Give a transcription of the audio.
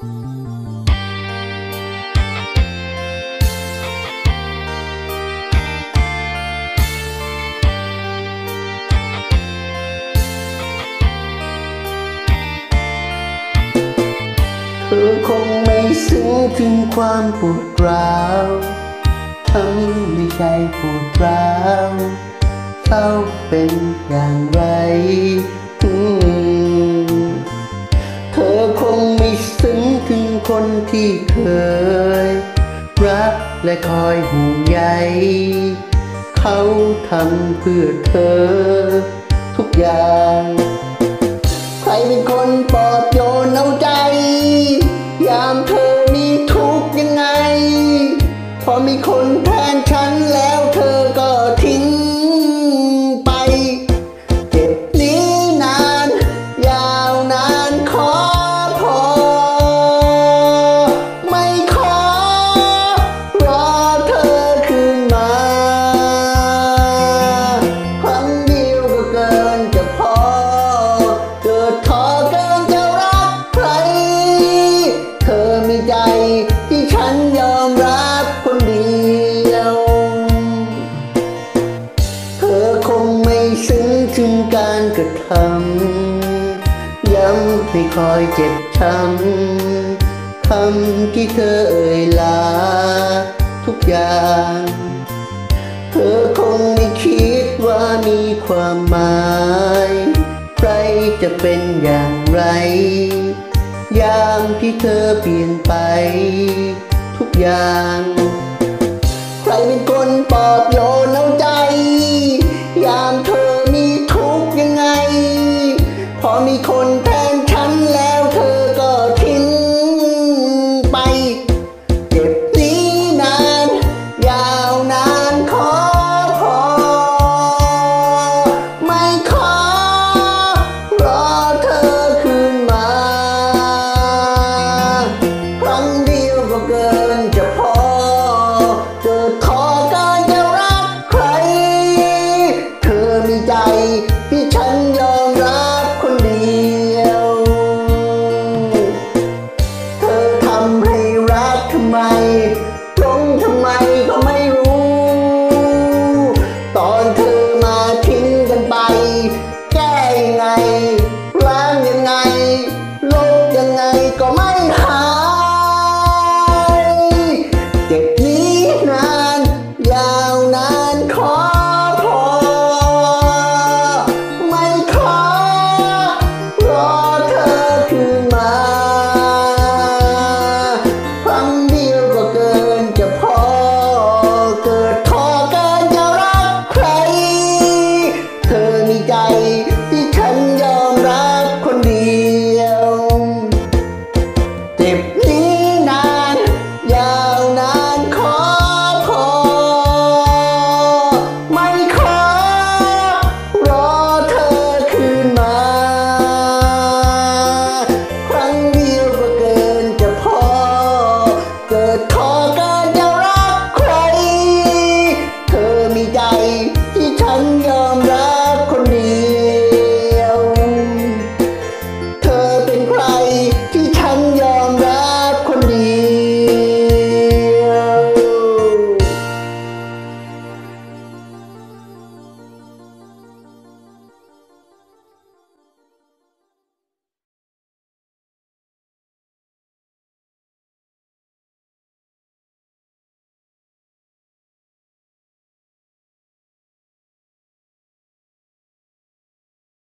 เธอคงไม่ซึ้งถึงความปวดร้าวทำให้ใจปวดร้าวเศร้าเป็นอย่างไร ที่เคย รักและคอยห่วงใย เขาทำเพื่อเธอ ทุกอย่าง ใครเป็นคนปลอบโย ซึ้งถึงการกระทำย้ำให้คอยเจ็บช้ำคำที่เธอเอ่ยลา ทุกอย่าง เธอคงไม่คิดว่ามีความหมายใครจะเป็นอย่างไร ยามที่เธอเปลี่ยนไป ทุกอย่าง ใครเป็นคนปอบโยนเอาใจ rico manjar.